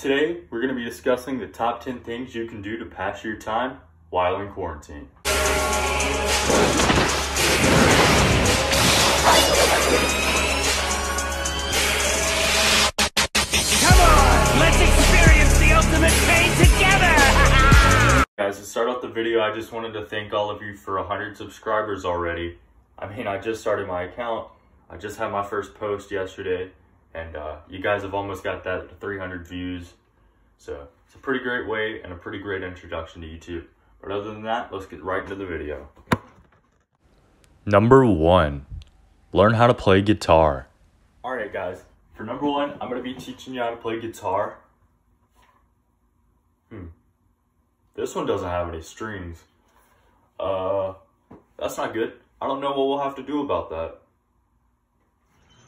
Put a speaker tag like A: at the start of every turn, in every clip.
A: Today, we're going to be discussing the top 10 things you can do to pass your time while in quarantine.
B: Come on, let's experience the ultimate pain together!
A: Guys, to start off the video, I just wanted to thank all of you for 100 subscribers already. I mean, I just started my account. I just had my first post yesterday, and uh, you guys have almost got that to 300 views. So it's a pretty great way and a pretty great introduction to YouTube. But other than that, let's get right into the video.
C: Number one, learn how to play guitar.
A: All right, guys. For number one, I'm gonna be teaching you how to play guitar. Hmm. This one doesn't have any strings. Uh, that's not good. I don't know what we'll have to do about that.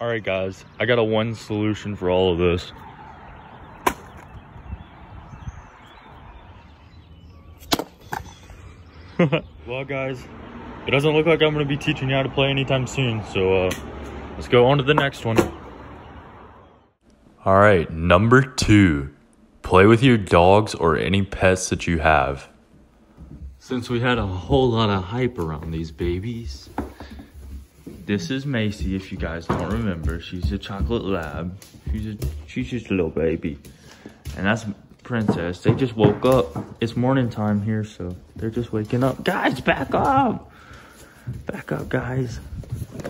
C: All right, guys, I got a one solution for all of this. well, guys, it doesn't look like I'm going to be teaching you how to play anytime soon, so uh, let's go on to the next one. All right, number two, play with your dogs or any pets that you have. Since we had a whole lot of hype around these babies, this is Macy, if you guys don't remember. She's a chocolate lab. She's a, she's just a little baby. And that's Princess. They just woke up. It's morning time here, so they're just waking up. Guys, back up! Back up, guys.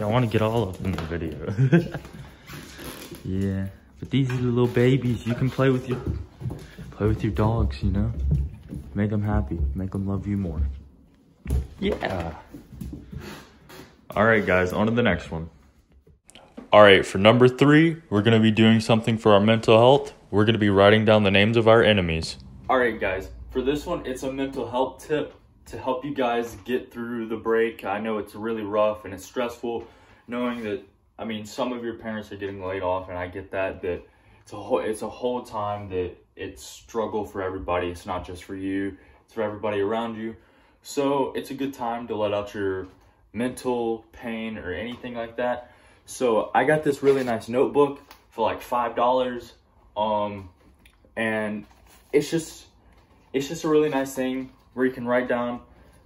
C: I want to get all of them in the video. yeah, but these are the little babies. You can play with your play with your dogs, you know. Make them happy. Make them love you more. Yeah. All right, guys, on to the next one. All right, for number three, we're going to be doing something for our mental health. We're going to be writing down the names of our enemies.
A: All right, guys. For this one, it's a mental health tip to help you guys get through the break. I know it's really rough and it's stressful knowing that, I mean, some of your parents are getting laid off, and I get that, that it's a whole, it's a whole time that it's struggle for everybody. It's not just for you, it's for everybody around you. So it's a good time to let out your mental pain or anything like that. So I got this really nice notebook for like five dollars, um, and it's just it's just a really nice thing where you can write down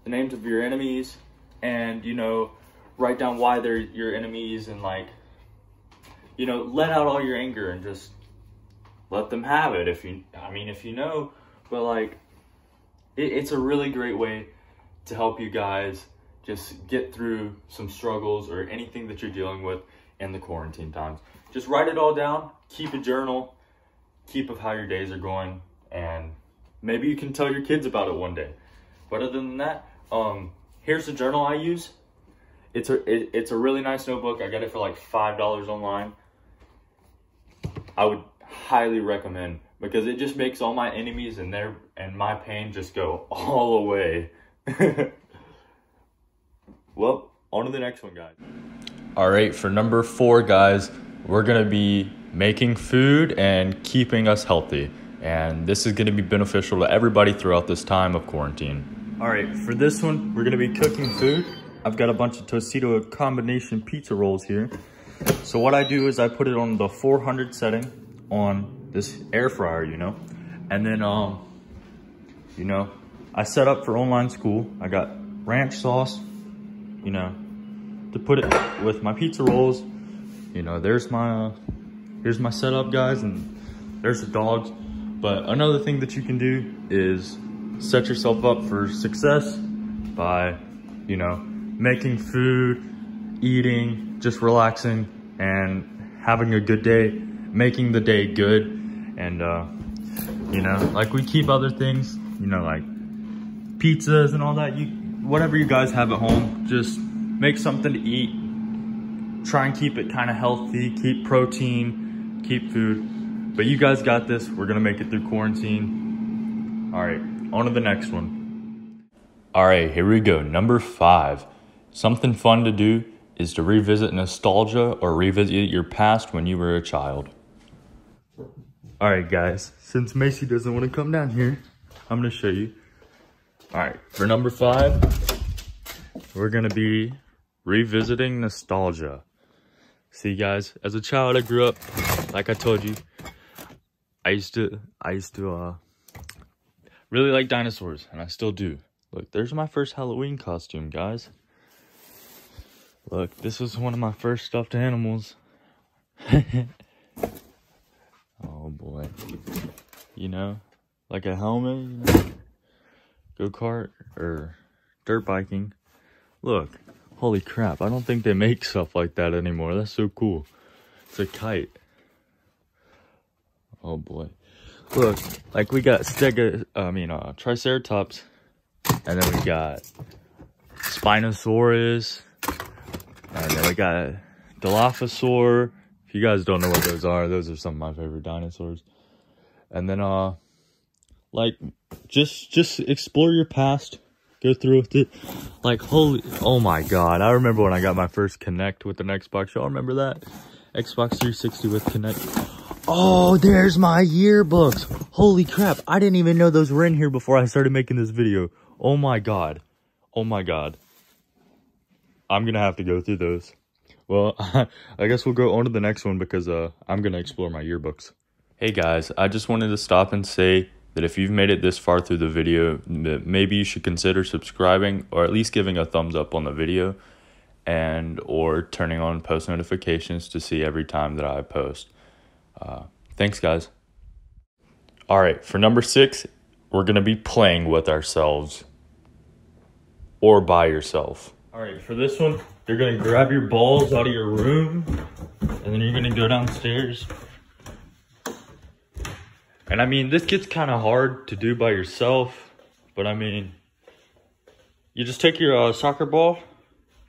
A: the names of your enemies and you know write down why they're your enemies and like you know let out all your anger and just let them have it if you I mean if you know, but like it, it's a really great way to help you guys just get through some struggles or anything that you're dealing with in the quarantine times. Just write it all down, keep a journal, keep of how your days are going, and maybe you can tell your kids about it one day. But other than that, um, here's the journal I use. It's a it, it's a really nice notebook. I got it for like five dollars online. I would highly recommend because it just makes all my enemies and their and my pain just go all away. well, on to the next one, guys.
C: All right, for number four, guys, we're going to be making food and keeping us healthy. And this is going to be beneficial to everybody throughout this time of quarantine.
A: All right, for this one, we're gonna be cooking food. I've got a bunch of Totino's combination pizza rolls here. So what I do is I put it on the 400 setting on this air fryer, you know, and then, um, you know, I set up for online school. I got ranch sauce, you know, to put it with my pizza rolls. You know, there's my, uh, here's my setup, guys, and there's the dogs. But another thing that you can do is set yourself up for success by, you know, making food, eating, just relaxing and having a good day, making the day good. And, uh, you know, like we keep other things, you know, like pizzas and all that. You, whatever you guys have at home, just make something to eat. Try and keep it kind of healthy, keep protein, keep food. But you guys got this. We're going to make it through quarantine. All right, on to the next one.
C: All right, here we go. Number five. Something fun to do is to revisit nostalgia or revisit your past when you were a child.
A: All right, guys, since Macy doesn't want to come down here, I'm going to show you. All right, for number five, we're going to be revisiting nostalgia. See, guys, as a child, I grew up, like I told you, I used to, I used to, uh, really like dinosaurs, and I still do. Look, there's my first Halloween costume, guys. Look, this was one of my first stuffed animals. oh boy. You know, like a helmet, you know? Go kart or dirt biking. Look, holy crap, I don't think they make stuff like that anymore. That's so cool. It's a kite. Oh boy. Look, like we got stega, I mean, uh, Triceratops, and then we got Spinosaurus, and then we got Dilophosaur. If you guys don't know what those are, those are some of my favorite dinosaurs. And then, uh, like, just, just explore your past. Go through with it. Like, holy, oh my god. I remember when I got my first Kinect with an Xbox. Y'all remember that? Xbox 360 with Kinect? Oh, there's my yearbooks. Holy crap. I didn't even know those were in here before I started making this video. Oh my god. Oh my god. I'm to have to go through those. Well, I guess we'll go on to the next one because uh, I'm going to explore my yearbooks. Hey guys, I just wanted to stop and say that if you've made it this far through the video, maybe you should consider subscribing or at least giving a thumbs up on the video and or turning on post notifications to see every time that I post. Uh, thanks, guys. All right, for number six, we're going to be playing with ourselves or by yourself. All right, for this one, you're going to grab your balls out of your room and then you're going to go downstairs. And I mean, this gets kind of hard to do by yourself, but I mean, you just take your uh, soccer ball,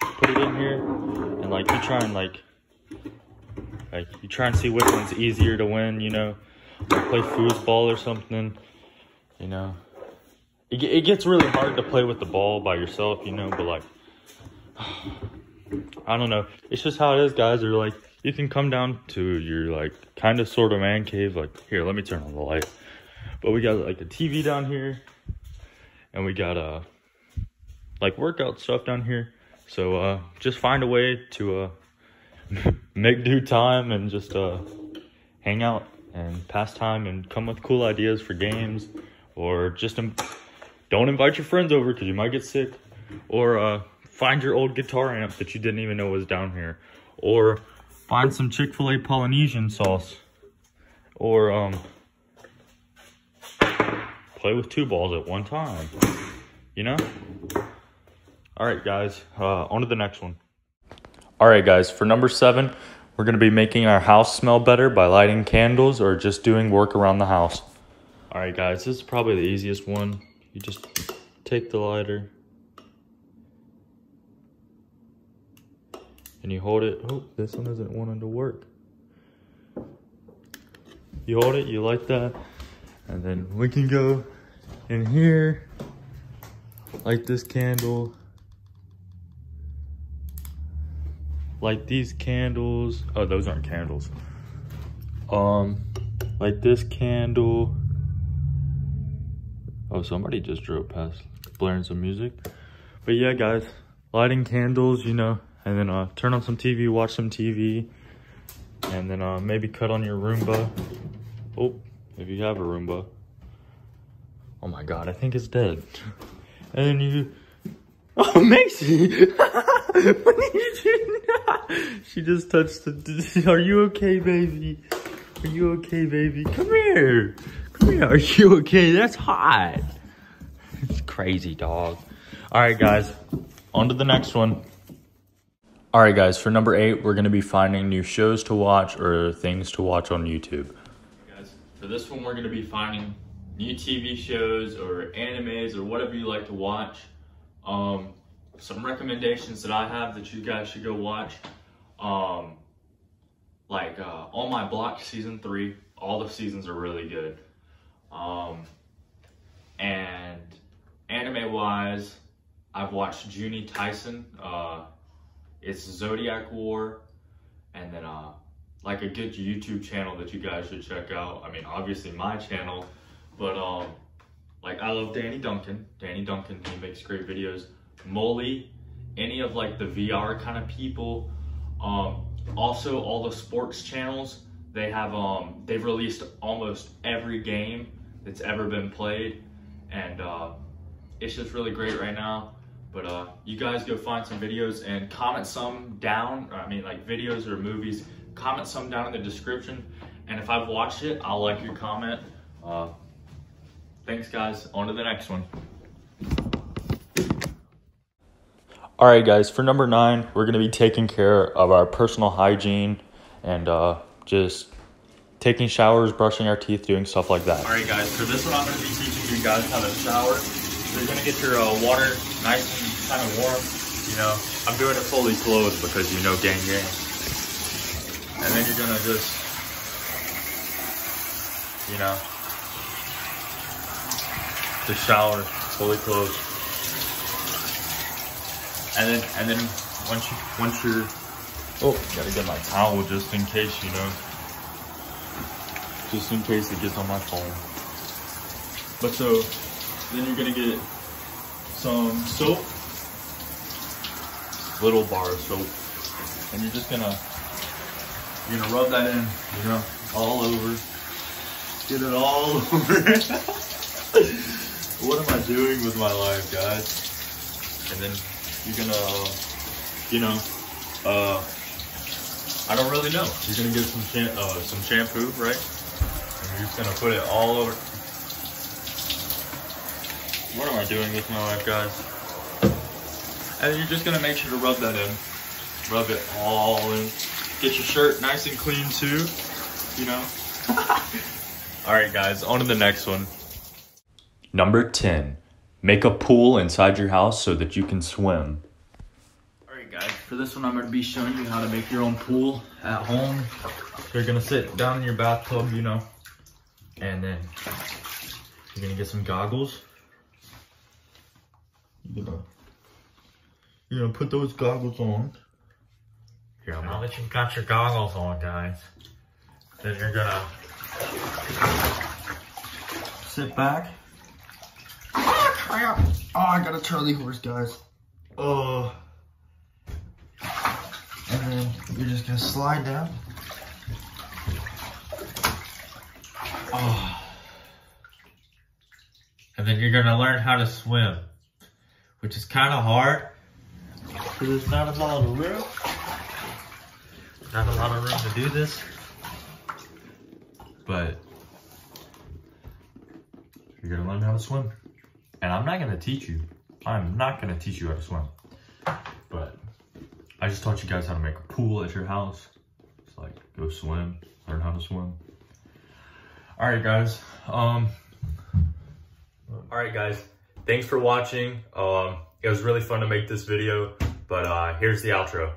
A: put it in here, and like you try and like like you try and see which one's easier to win, you know. Like play foosball or something, you know. It, it gets really hard to play with the ball by yourself, you know, but like, I don't know. It's just how it is, guys. Or like, you can come down to your like kind of sort of man cave. Like, here, let me turn on the light. But we got like a TV down here, and we got uh like workout stuff down here. So uh, just find a way to uh make due time and just uh, hang out and pass time and come with cool ideas for games or just Im- don't invite your friends over because you might get sick or uh, find your old guitar amp that you didn't even know was down here or find some chick-fil-a polynesian sauce. Or um, play with two balls at one time. You know? All right guys uh, on to the next one. All right, guys, for number seven, we're to be making our house smell better by lighting candles or just doing work around the house. All right, guys, this is probably the easiest one. You just take the lighter and you hold it. Oh, this one isn't wanting to work. You hold it, you like that, and then we can go in here, light this candle, like these candles. Oh, those aren't candles. Um, like this candle. Oh, somebody just drove past blaring some music. But yeah, guys, lighting candles, you know, and then uh, turn on some TV, watch some TV, and then uh, maybe cut on your Roomba. Oh, if you have a Roomba. Oh my God, I think it's dead. And then you, oh, Macy, what did you do? she just touched the. Are you okay, baby? Are you okay, baby? Come here. Come here. Are you okay? That's hot. It's crazy, dog. All right, guys. On to the next one. All right, guys. For number eight, we're going to be finding new shows to watch or things to watch on YouTube. Guys, for this one, we're going to be finding new TV shows or animes or whatever you like to watch. Um, some recommendations that I have that you guys should go watch. Um, like uh, On My Block season three, all the seasons are really good. Um, and anime wise, I've watched Juuni Taisen. Uh, it's Zodiac War, and then uh, like a good YouTube channel that you guys should check out. I mean, obviously my channel, but um, like I love Danny Duncan. Danny Duncan, he makes great videos. Molly, any of like the VR kind of people. Um, also, all the sports channels they have um they've released almost every game that's ever been played, and uh, it's just really great right now. But uh, you guys go find some videos and comment some down. I mean, like videos or movies. Comment some down in the description, and if I've watched it, I'll like your comment. Uh, thanks, guys. On to the next one.
D: All right, guys, for number nine, we're going to be taking care of our personal hygiene and uh, just taking showers, brushing our teeth, doing stuff like that.
A: All right, guys, for this one, I'm gonna be teaching you guys how to shower. You're gonna get your uh, water nice and kind of warm. You know, I'm doing it fully clothed because you know gang gang. And then you're gonna just, you know, just shower fully clothed. And then, and then once you, once you're, oh, gotta get my towel just in case, you know just in case it gets on my phone. But so, then you're gonna get some soap, little bar of soap, and you're just gonna, you're gonna rub that in, you know, all over. Get it all over. what am I doing with my life, guys? And then you're gonna, you know, uh, I don't really know. You're gonna get some uh, some shampoo, right? And you're just gonna put it all over. What am I doing with my life, guys? And you're just gonna make sure to rub that in. Rub it all in. Get your shirt nice and clean too, you know? all right, guys, on to the next one.
D: Number 10, make a pool inside your house so that you can swim.
A: Alright guys, for this one I'm going to be showing you how to make your own pool at home. You're going to sit down in your bathtub, you know, and then you're going to get some goggles. You're going to you're gonna put those goggles on. Here, now that you've got your goggles on, guys, then you're gonna sit back. Oh, crap. Oh, I got a Charlie horse, guys. Oh. And then you're just gonna slide down. Oh. And then you're gonna learn how to swim, which is kind of hard because there's not a lot of room. Not a lot of room to do this. But you're gonna learn how to swim. And I'm not gonna teach you. I'm not gonna teach you how to swim. But I just taught you guys how to make a pool at your house. It's like go swim, learn how to swim. All right, guys. Um. All right, guys. Thanks for watching. Um, it was really fun to make this video, but uh, here's the outro.